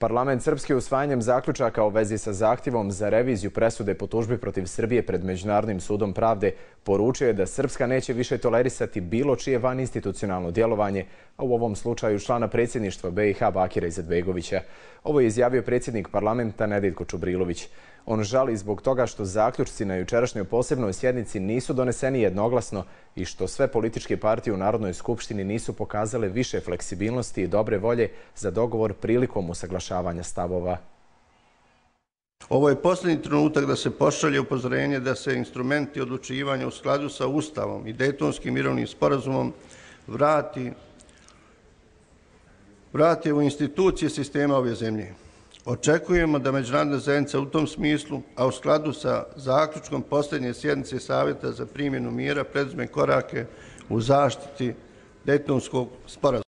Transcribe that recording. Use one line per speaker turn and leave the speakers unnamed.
Parlament Srpski usvajanjem zaključaka o vezi sa zahtjevom za reviziju presude po tužbi protiv Srbije pred Međunarodnim sudom pravde poručuje je da Srpska neće više tolerisati bilo čije van institucionalno djelovanje, a u ovom slučaju člana predsjedništva BiH Bakira Izetbegovića. Ovo je izjavio predsjednik parlamenta Neditko Čubrilović. On žali zbog toga što zaključci na jučerašnjoj posebnoj sjednici nisu doneseni jednoglasno i što sve političke partije u Narodnoj skupštini nisu pokazale više fleksibilnosti i dobre volje za dogovor prilikom usaglašavanja stavova.
Ovo je posljednji trenutak da se pošalje upozorenje da se instrumenti odlučivanja u skladu sa Ustavom i Dejtonskim mirovnim sporazumom vrati, vrati u institucije sistema ove zemlje. Očekujemo da međunarodna zajednica u tom smislu, a u skladu sa zaključkom posljednje sjednice Savjeta za primjenu mira, preduzme korake u zaštiti Dejtonskog sporazuma.